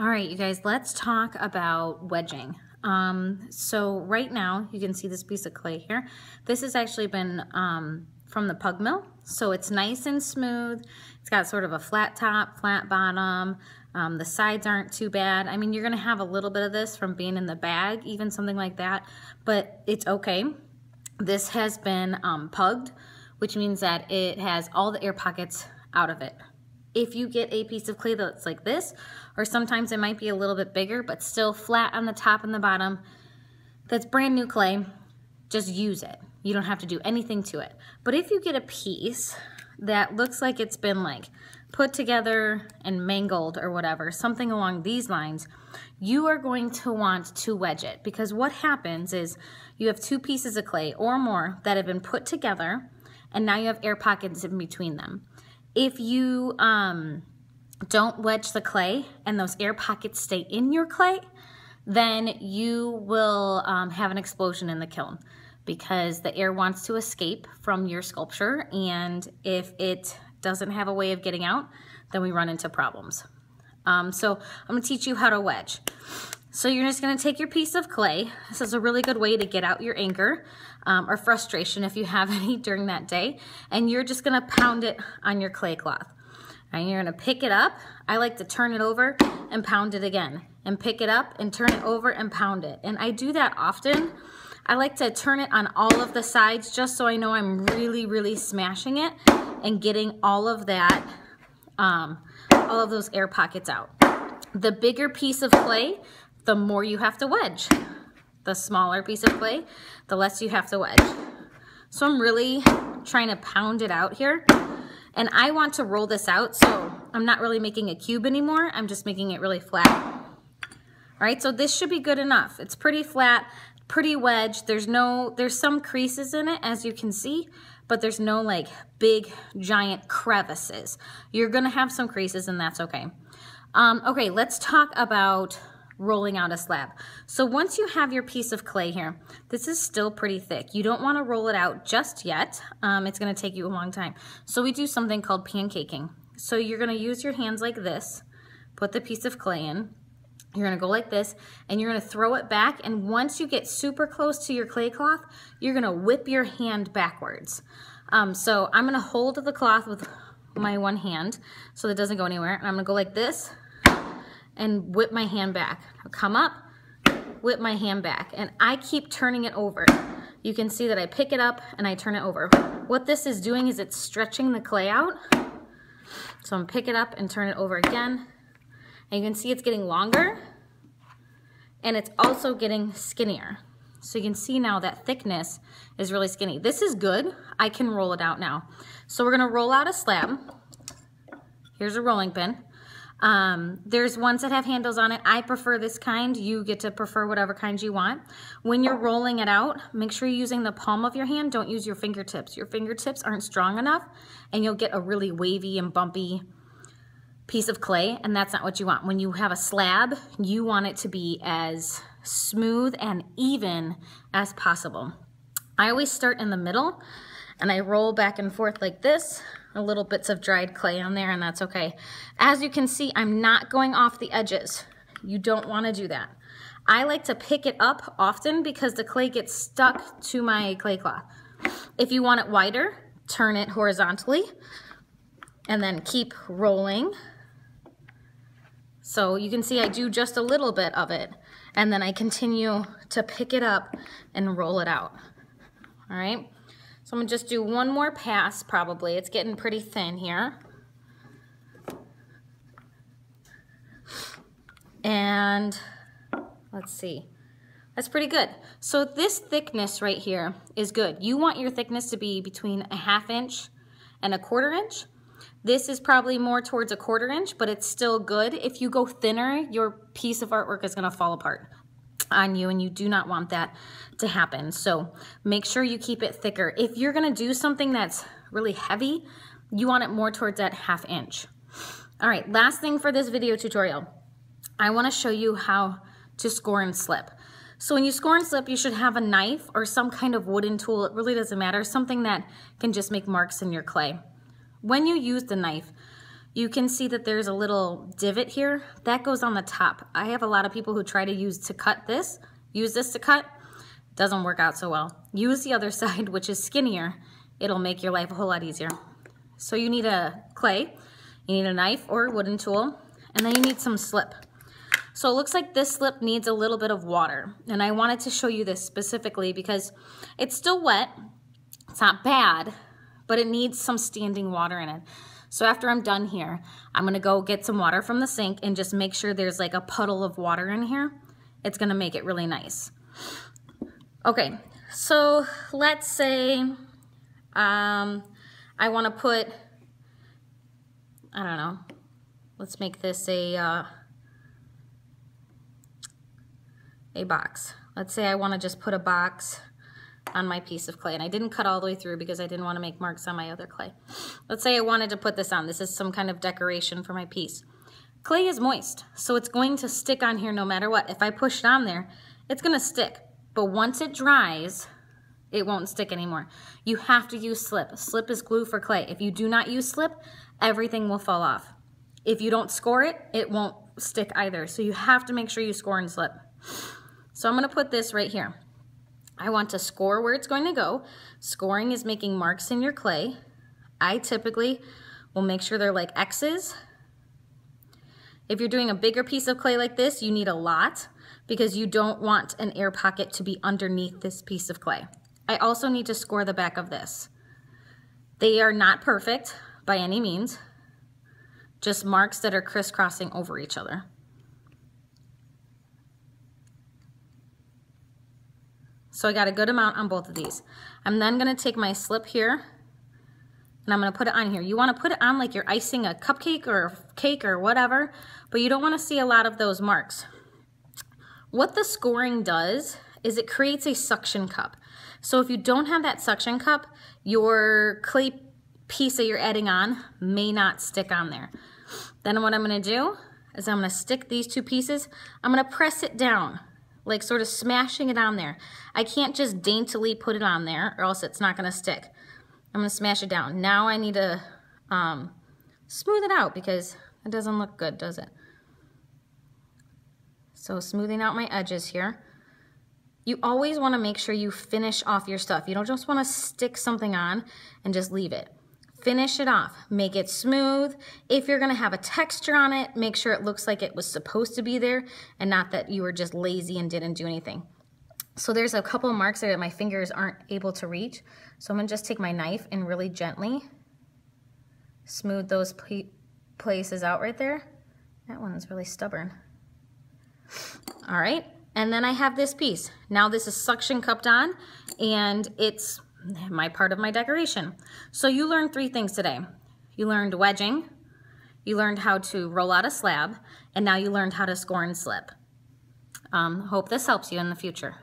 All right, you guys, let's talk about wedging. Um, so right now, you can see this piece of clay here. This has actually been um, from the pug mill. So it's nice and smooth. It's got sort of a flat top, flat bottom. Um, the sides aren't too bad. I mean, you're gonna have a little bit of this from being in the bag, even something like that, but it's okay. This has been um, pugged, which means that it has all the air pockets out of it if you get a piece of clay that's like this, or sometimes it might be a little bit bigger, but still flat on the top and the bottom, that's brand new clay, just use it. You don't have to do anything to it. But if you get a piece that looks like it's been like put together and mangled or whatever, something along these lines, you are going to want to wedge it because what happens is you have two pieces of clay or more that have been put together and now you have air pockets in between them. If you um, don't wedge the clay and those air pockets stay in your clay, then you will um, have an explosion in the kiln because the air wants to escape from your sculpture and if it doesn't have a way of getting out, then we run into problems. Um, so I'm gonna teach you how to wedge. So you're just gonna take your piece of clay. This is a really good way to get out your anger um, or frustration if you have any during that day. And you're just gonna pound it on your clay cloth. And you're gonna pick it up. I like to turn it over and pound it again. And pick it up and turn it over and pound it. And I do that often. I like to turn it on all of the sides just so I know I'm really, really smashing it and getting all of that, um, all of those air pockets out. The bigger piece of clay, the more you have to wedge. The smaller piece of clay, the less you have to wedge. So I'm really trying to pound it out here. And I want to roll this out, so I'm not really making a cube anymore. I'm just making it really flat. All right, so this should be good enough. It's pretty flat, pretty wedged. There's no, there's some creases in it, as you can see, but there's no like big, giant crevices. You're gonna have some creases and that's okay. Um, okay, let's talk about rolling out a slab. So once you have your piece of clay here, this is still pretty thick. You don't wanna roll it out just yet. Um, it's gonna take you a long time. So we do something called pancaking. So you're gonna use your hands like this, put the piece of clay in, you're gonna go like this and you're gonna throw it back and once you get super close to your clay cloth, you're gonna whip your hand backwards. Um, so I'm gonna hold the cloth with my one hand so that it doesn't go anywhere and I'm gonna go like this and whip my hand back. I'll come up, whip my hand back, and I keep turning it over. You can see that I pick it up and I turn it over. What this is doing is it's stretching the clay out. So I'm pick it up and turn it over again. And you can see it's getting longer and it's also getting skinnier. So you can see now that thickness is really skinny. This is good. I can roll it out now. So we're gonna roll out a slab. Here's a rolling pin. Um, there's ones that have handles on it. I prefer this kind. You get to prefer whatever kind you want. When you're rolling it out, make sure you're using the palm of your hand. Don't use your fingertips. Your fingertips aren't strong enough and you'll get a really wavy and bumpy piece of clay and that's not what you want. When you have a slab, you want it to be as smooth and even as possible. I always start in the middle and I roll back and forth like this a little bits of dried clay on there and that's okay. As you can see, I'm not going off the edges. You don't wanna do that. I like to pick it up often because the clay gets stuck to my clay cloth. If you want it wider, turn it horizontally and then keep rolling. So you can see I do just a little bit of it and then I continue to pick it up and roll it out. All right. So I'm gonna just do one more pass probably. It's getting pretty thin here. And let's see. That's pretty good. So this thickness right here is good. You want your thickness to be between a half inch and a quarter inch. This is probably more towards a quarter inch, but it's still good. If you go thinner, your piece of artwork is gonna fall apart on you and you do not want that to happen. So make sure you keep it thicker. If you're gonna do something that's really heavy, you want it more towards that half inch. All right, last thing for this video tutorial. I wanna show you how to score and slip. So when you score and slip, you should have a knife or some kind of wooden tool. It really doesn't matter, something that can just make marks in your clay. When you use the knife, you can see that there's a little divot here. That goes on the top. I have a lot of people who try to use to cut this, use this to cut. Doesn't work out so well. Use the other side, which is skinnier. It'll make your life a whole lot easier. So you need a clay, you need a knife or a wooden tool, and then you need some slip. So it looks like this slip needs a little bit of water. And I wanted to show you this specifically because it's still wet. It's not bad, but it needs some standing water in it. So after I'm done here, I'm gonna go get some water from the sink and just make sure there's like a puddle of water in here. It's gonna make it really nice. Okay, so let's say um, I wanna put, I don't know, let's make this a, uh, a box. Let's say I want to just put a box on my piece of clay and I didn't cut all the way through because I didn't want to make marks on my other clay. Let's say I wanted to put this on. This is some kind of decoration for my piece. Clay is moist, so it's going to stick on here no matter what. If I push it on there, it's going to stick. But once it dries, it won't stick anymore. You have to use slip. Slip is glue for clay. If you do not use slip, everything will fall off. If you don't score it, it won't stick either. So you have to make sure you score and slip. So I'm gonna put this right here. I want to score where it's going to go. Scoring is making marks in your clay. I typically will make sure they're like X's. If you're doing a bigger piece of clay like this, you need a lot because you don't want an air pocket to be underneath this piece of clay. I also need to score the back of this. They are not perfect by any means, just marks that are crisscrossing over each other. So I got a good amount on both of these. I'm then gonna take my slip here and I'm gonna put it on here. You wanna put it on like you're icing a cupcake or a cake or whatever, but you don't wanna see a lot of those marks. What the scoring does is it creates a suction cup. So if you don't have that suction cup, your clay piece that you're adding on may not stick on there. Then what I'm gonna do is I'm gonna stick these two pieces, I'm gonna press it down like sort of smashing it on there. I can't just daintily put it on there or else it's not gonna stick. I'm gonna smash it down. Now I need to um, smooth it out because it doesn't look good, does it? So smoothing out my edges here. You always wanna make sure you finish off your stuff. You don't just wanna stick something on and just leave it. Finish it off, make it smooth. If you're gonna have a texture on it, make sure it looks like it was supposed to be there and not that you were just lazy and didn't do anything. So there's a couple marks there that my fingers aren't able to reach. So I'm gonna just take my knife and really gently smooth those places out right there. That one's really stubborn. All right, and then I have this piece. Now this is suction cupped on and it's my part of my decoration. So you learned three things today. You learned wedging, you learned how to roll out a slab, and now you learned how to score and slip. Um, hope this helps you in the future.